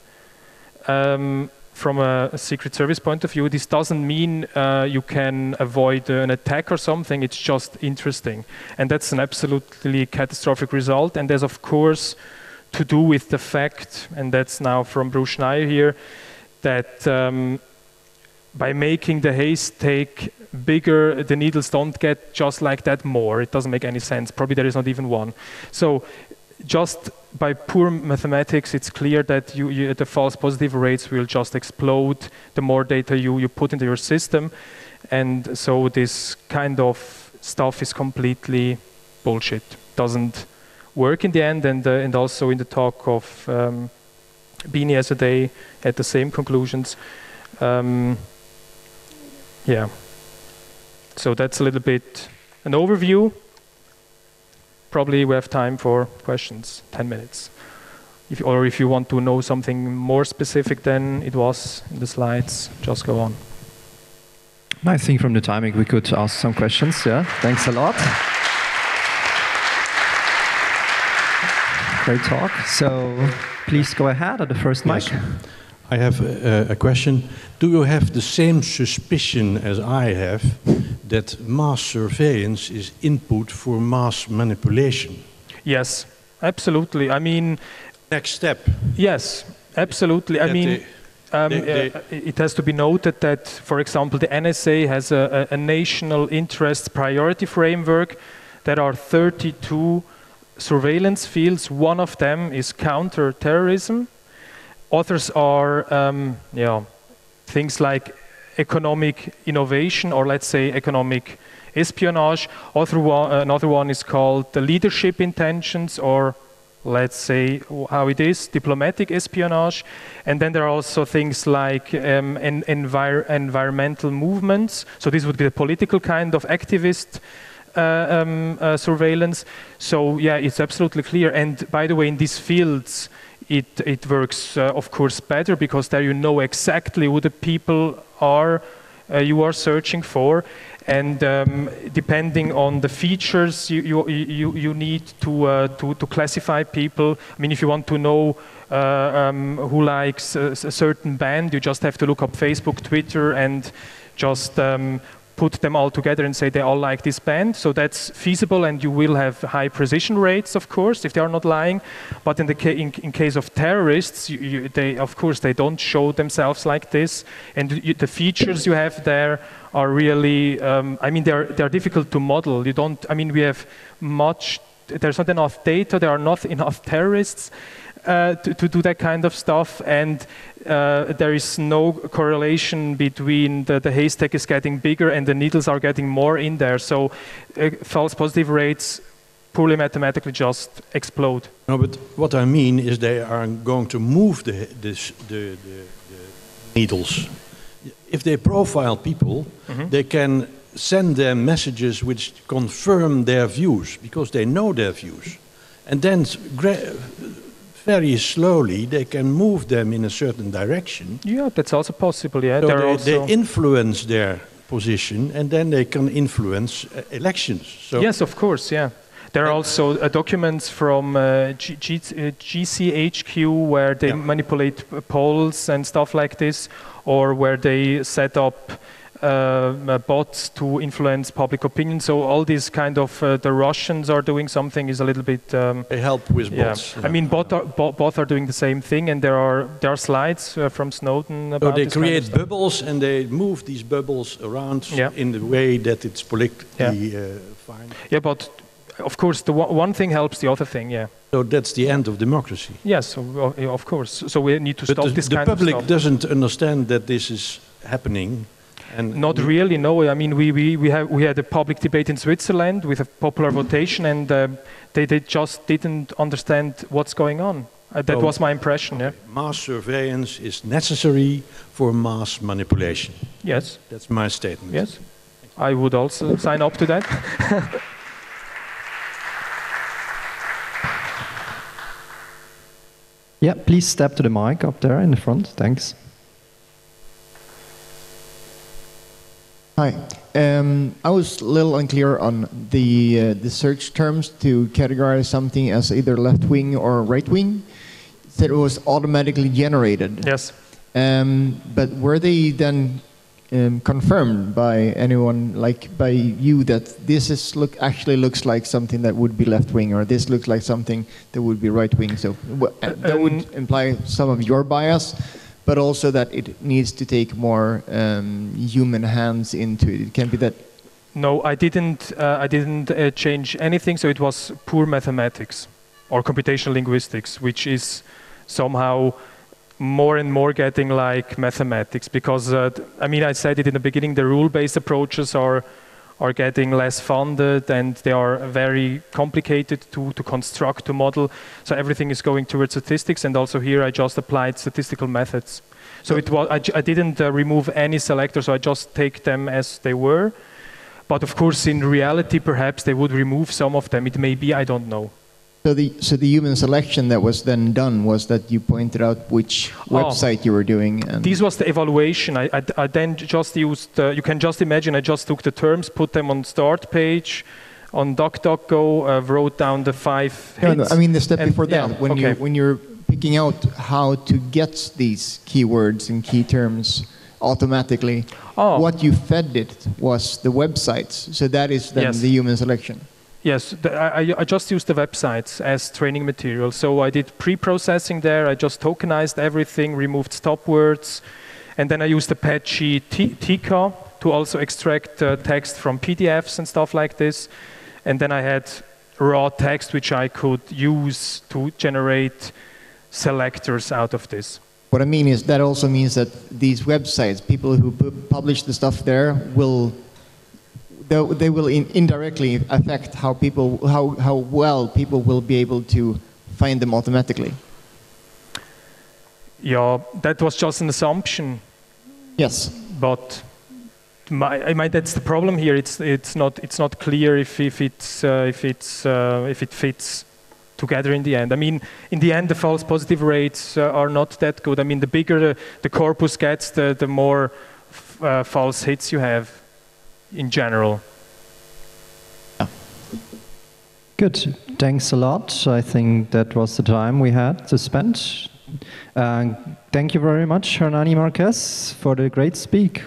Um, from a, a, Secret Service point of view, this doesn't mean uh, you can avoid uh, an attack or something. It's just interesting, and that's an absolutely catastrophic result. And there's of course to do with the fact, and that's now from Bruce Schneier here, that um, by making the haystack bigger, the needles don't get just like that more. It doesn't make any sense. Probably there is not even one. So just by poor mathematics, it's clear that you, you, the false positive rates will just explode the more data you, you put into your system. And so this kind of stuff is completely bullshit. Doesn't work in the end. And, uh, and also in the talk of um, Bini yesterday had the same conclusions. Um, yeah. So that's a little bit an overview probably we have time for questions, 10 minutes. If, or if you want to know something more specific than it was in the slides, just go on. I think from the timing we could ask some questions. Yeah, thanks a lot. Great talk. So please go ahead at the first mic. I have a, a, question. Do you have the same suspicion as I have that mass surveillance is input for mass manipulation? Yes, absolutely. I mean, next step. Yes, absolutely. I mean. Um, they, they uh, it has to be noted that, for example, the NSA has a, a national interest priority framework. There are 32 surveillance fields. One of them is counterterrorism Others are um, yeah, things like economic innovation or let's say economic espionage. Other one, another one is called the leadership intentions or let's say how it is, diplomatic espionage. And then there are also things like um, en envir environmental movements. So this would be the political kind of activist uh, um, uh, surveillance. So yeah, it's absolutely clear. And by the way, in these fields, it, it works, uh, of course, better because there you know exactly who the people are uh, you are searching for. And um, depending on the features you, you, you, you need to, uh, to, to, classify people, I mean, if you want to know uh, um, who likes a, a, certain band, you just have to look up Facebook, Twitter, and just um, put them all together and say they all like this band. So that's feasible, and you will have high precision rates, of course, if they are not lying. But in the ca in, in, case of terrorists, you, you, they of course they don't show themselves like this, and you, the features you have there are really, um, I mean, they're they're difficult to model. You don't, I mean, we have much. There's not enough data. There are not enough terrorists. Uh, to, to, do that kind of stuff, and uh, there is no correlation between the, the, haystack is getting bigger and the needles are getting more in there. So uh, false positive rates poorly mathematically just explode. No, but what I mean is they are going to move the, this, the, the, the needles. If they profile people, mm -hmm. they can send them messages which confirm their views because they know their views. And then very slowly they can move them in a certain direction. Yeah, that's also possible. Yeah, so they, also they, influence their position, and then they can influence uh, elections. So yes, of course, yeah. There are also uh, documents from uh, G- G- uh, GCHQ where they Yeah. manipulate polls and stuff like this, or where they set up uh, uh, bots to influence public opinion. So all these kind of uh, the Russians are doing something is a little bit. Um, they help with yeah, bots. I mean, both are, bo- both are doing the same thing, and there are there are slides uh, from Snowden So about they this kind of create bubbles and they move these bubbles around Yeah. in the way that it's politically uh, fine. Yeah, but of course, the one one thing helps the other thing. Yeah. So that's the end of democracy. Yes, yeah, of course. So we need to But stop the, this the kind of stuff. The public doesn't understand that this is happening. And Not really, no. I mean, we, we, we, have, we had a public debate in Switzerland with a popular votation, and uh, they, they just didn't understand what's going on. Uh, that Oh. was my impression, yeah. Mass surveillance is necessary for mass manipulation. Yes, That's my statement. yes. I would also sign up to that. [LAUGHS] Yeah, please step to the mic up there in the front. Thanks. Hi. Um, I was a little unclear on the uh, the search terms to categorize something as either left wing or right wing. That it was automatically generated. yes. Um, but were they then um, confirmed by anyone, like by you, that this is look actually looks like something that would be left wing, or this looks like something that would be right wing? So uh, that would Um, imply some of your bias, but also that it needs to take more um, human hands into it. It can be that. No, I didn't, uh, I didn't uh, change anything, so it was pure mathematics or computational linguistics, which is somehow more and more getting like mathematics because uh, I mean I said it in the beginning the rule-based approaches are are getting less funded and they are very complicated to, to construct to model. So everything is going towards statistics and also here I just applied statistical methods. So it was I, I didn't uh, remove any selector so I just take them as they were. But of course in reality perhaps they would remove some of them. It may be I don't know So the so the human selection that was then done was that you pointed out which Oh. website you were doing, and This was the evaluation. I, I, I then just used, uh, you can just imagine, I just took the terms, put them on Startpage, on DuckDuckGo, uh, wrote down the five No, no, I mean the step and- before yeah, that, when you when you're picking out how to get these keywords and key terms automatically, Oh. what you fed it was the websites. So that is then Yes. the human selection. Yes, the, I, I- just used the websites as training material. So I did pre-processing there. I just tokenized everything, removed stop words, and then I used Apache Tika to also extract uh, text from PDFs and stuff like this. And then I had raw text which I could use to generate selectors out of this. What I mean is that also means that these websites, people who publish the stuff there, will they, they will in, indirectly affect how people how how well people will be able to find them automatically. Yeah, that was just an assumption, Yes. but my, I mean, that's the problem here. It's it's not it's not clear if if it's uh, if it's uh, if it fits together in the end. I mean, in the end, the false positive rates uh, are not that good. I mean, the bigger the, the corpus gets, the the more uh, false hits you have in general. Good. Thanks a lot. I think that was the time we had to spend. Uh, thank you very much, Hernani Marques, for the great speak.